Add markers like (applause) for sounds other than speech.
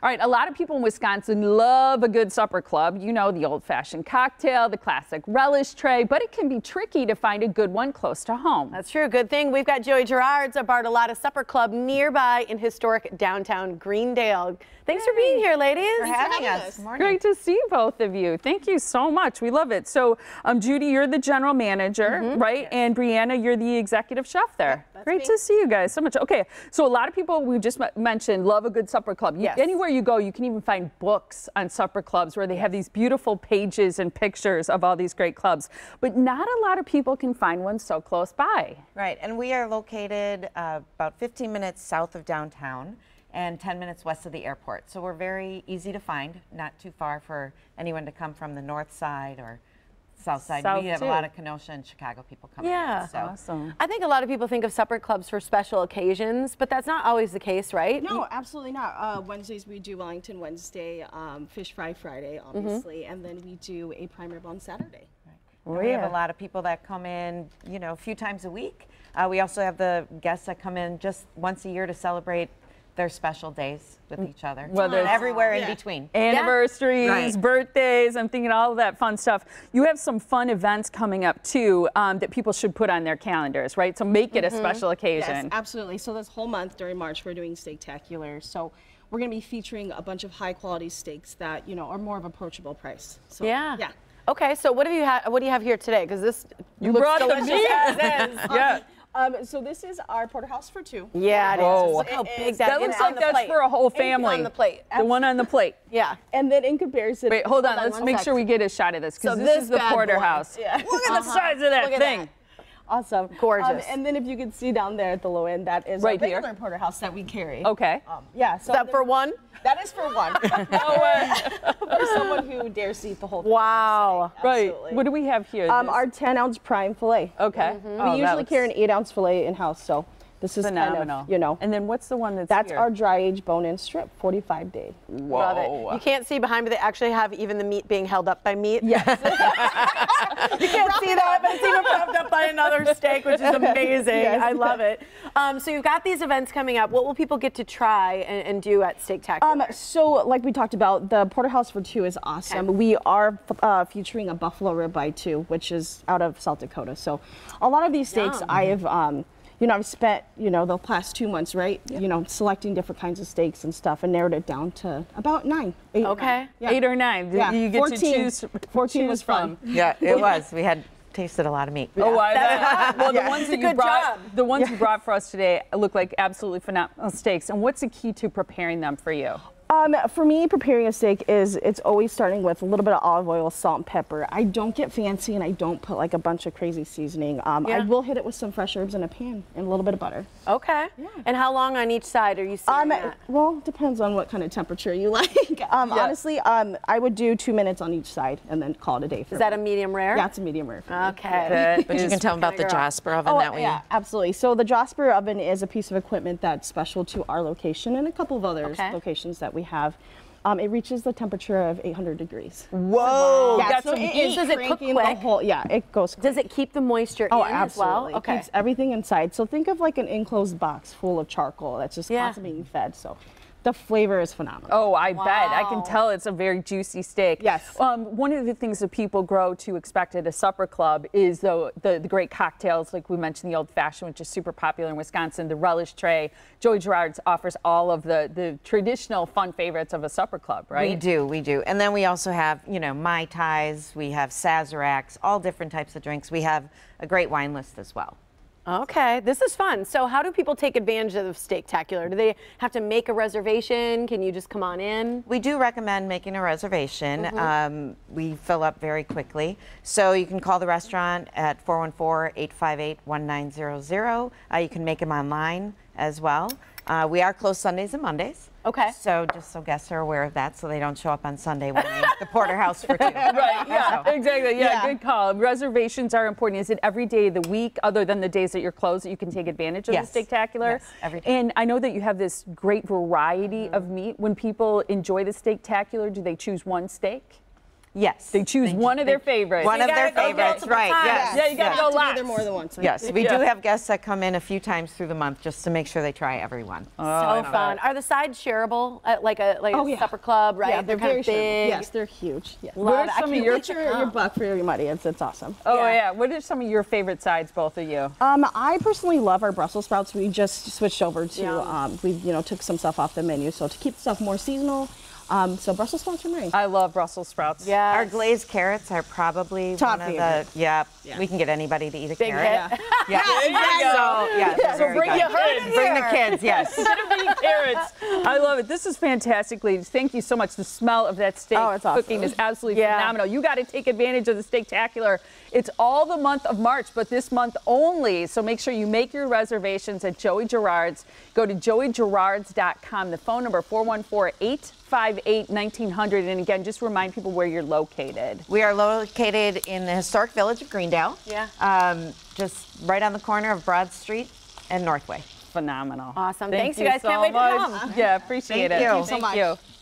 All right, a lot of people in Wisconsin love a good supper club. You know, the old fashioned cocktail, the classic relish tray, but it can be tricky to find a good one close to home. That's true. Good thing we've got Joey Gerard's a Bartolotta Supper Club nearby in historic downtown Greendale. Thanks for being here, ladies. for having us. Morning. Great to see both of you. Thank you so much. We love it. So, um, Judy, you're the general manager, right? And Brianna, you're the executive chef there. Great to see you guys so much. Okay, so a lot of people we just mentioned love a good supper club. Yes. Anywhere you go, you can even find books on supper clubs where they have these beautiful pages and pictures of all these great clubs. But not a lot of people can find one so close by. Right, and we are located uh, about 15 minutes south of downtown and 10 minutes west of the airport. So we're very easy to find, not too far for anyone to come from the north side or south side. South, we have too. a lot of Kenosha and Chicago people coming Yeah. in. So. Awesome. I think a lot of people think of supper clubs for special occasions, but that's not always the case, right? No, absolutely not. Uh, Wednesdays we do Wellington Wednesday, um, Fish Fry Friday, Mm-hmm. obviously, and then we do a prime rib on Saturday. And we have a lot of people that come in, you know, a few times a week. Uh, we also have the guests that come in just once a year to celebrate their special days with each other. Whether and it's- everywhere in between. anniversaries, Right. birthdays. I'm thinking all of that fun stuff. You have some fun events coming up too um, that people should put on their calendars, right? So make it a special occasion. Yes, occasion. absolutely. So this whole month during March we're doing Steaktacular. So we're going to be featuring a bunch of high quality steaks that you know are more of approachable price. So, Yeah. Yeah. Okay, so what have you had? What do you have here today? Because this You looks brought the meat. as is. yeah. Um, so this is our porterhouse for two. Yeah, it is. Whoa. Look how It big is. that, That is looks like that's plate. for a whole And family. on the plate. The one on the plate. (laughs) Yeah. And then in comparison, Wait, hold on. on Let's make sec. sure we get a shot of this because So this, this is the porterhouse. Yeah. Look at the size of that Look thing. that. Awesome. Gorgeous. Um, and then if you can see down there at the low end, that is Right our here? regular porterhouse that we carry. Okay. Um, yeah. So Is that for one? That is for one. (laughs) (laughs) No for someone who dares to eat the whole thing. Wow. right. What do we have here? Um, our 10 ounce prime fillet. okay. We Oh, that usually looks carry an 8 ounce fillet in house, so this is phenomenal. kind of, you know. And then what's the one that's That's here? our dry aged bone in strip, 45 day. Whoa. Love it. You can't see behind me. They actually have even the meat being held up by meat. Yes. (laughs) (laughs) You can't see that, but it's even propped up by another steak, which is (laughs) amazing. Yes. I love it. Um, so you've got these events coming up. What will people get to try and, and do at Steaktacular? Um, so, like we talked about, the porterhouse for two is awesome. Okay. We are uh, featuring a buffalo ribeye too, which is out of South Dakota. So, a lot of these steaks Yum. I've, um, you know, I've spent, you know, the past two months, right? You know, selecting different kinds of steaks and stuff, and narrowed it down to about nine. eight or Okay. nine. Yeah. Eight or nine. Yeah. You get 14. to choose. 14 choose was from. fun. Yeah, it was. We had tasted a lot of meat. Oh, I bet. (laughs) Well, the ones that you brought, job. the ones you brought for us today look like absolutely phenomenal steaks. And what's the key to preparing them for you? Um, for me, preparing a steak is it's always starting with a little bit of olive oil, salt, and pepper. I don't get fancy and I don't put like a bunch of crazy seasoning. Um, I will hit it with some fresh herbs in a pan and a little bit of butter. okay. Yeah. And how long on each side are you Um, that? well, depends on what kind of temperature you (laughs) like. Um, Yeah. Honestly, um, I would do two minutes on each side and then call it a day. For Is that me. a medium rare? Yeah, it's a medium rare. Okay. That But you (laughs) can tell them about the. Josper oven Oh, that we yeah, absolutely. So the Josper oven is a piece of equipment that's special to our location and a couple of other Okay. locations that we have. Um, it reaches the temperature of 800 degrees. Whoa, yeah, that's so some it Does it cook cranking the quick? whole- yeah, it goes. Does it keep the moisture Oh, in absolutely. as well? It Okay. keeps everything inside. So think of like an enclosed box full of charcoal that's just Yeah. constantly being fed. So the flavor is phenomenal. Oh, I bet. I can tell it's a very juicy steak. Yes. Um, one of the things that people grow to expect at a supper club is the, the, the great cocktails, like we mentioned, the old fashioned, which is super popular in Wisconsin, the relish tray. Joey Gerard's offers all of the, the traditional fun favorites of a supper club, right? We do, we do. And then we also have, you know, Mai Tais, we have Sazeracs, all different types of drinks. We have a great wine list as well. Okay, this is fun. So, how do people take advantage of Steaktacular? Do they have to make a reservation? Can you just come on in? We do recommend making a reservation. Mm-hmm. Um, we fill up very quickly. So you can call the restaurant at 414-858-1900. Uh, you can make them online as well. Uh, we are closed Sundays and Mondays. Okay. So just so guests are aware of that so they don't show up on Sunday when (laughs) the porterhouse for two. Right, yeah, So- exactly. Yeah, Yeah. good call. Reservations are important. Is it every day of the week, other than the days that you're closed, that you can take advantage of Yes. the Steaktacular? Yes, every day. And I know that you have this great variety of meat. When people enjoy the Steaktacular, do they choose one steak? Yes. They choose one of their favorites. One of their favorites, right? times. Yes. Yeah, you gotta yes. go To be lots. there more than once. Yes, we Yeah. do have guests that come in a few times through the month just to make sure they try every one. so fun. Are the sides shareable? Uh, like a like Oh, a yeah. supper club, right? Yeah, they're, kind very of big. Yes, they're huge. Yes. What are Love some of your- wait to your, your come. buck for your money. It's, it's awesome. Oh Yeah. yeah. What are some of your favorite sides, both of you? Um, I personally love our Brussels sprouts. We just switched over to, Yum. um, we you know took some stuff off the menu, so to keep stuff more seasonal. Um, so Brussels sprouts are great. I love Brussels sprouts. Yeah. Our glazed carrots are probably Top one of favorite. the yeah, Yeah. We can get anybody to eat a Big carrot. hit. Yeah. (laughs) There you go. So yeah, they're So bring good. your kids. Bring the kids. Yes. (laughs) I love it. This is fantastic, ladies. Thank you so much. The smell of that steak Oh, awesome. cooking is absolutely Yeah. phenomenal. You got to take advantage of the Steaktacular. It's all the month of March, but this month only. So make sure you make your reservations at Joey Gerard's. Go to joeygerards.com. The phone number 414-858-1900. And again, just remind people where you're located. We are located in the historic village of Greendale. Yeah. Um, just right on the corner of Broad Street and Northway. Phenomenal. Awesome. Thank Thanks, you guys. so Can't wait to much. come. Yeah, appreciate Thank it. you. Thank you so much. you.